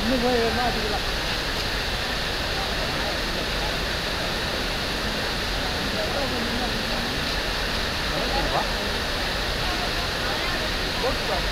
இன்னும் போய் மாற்றிக்கலாம் மேலே போய்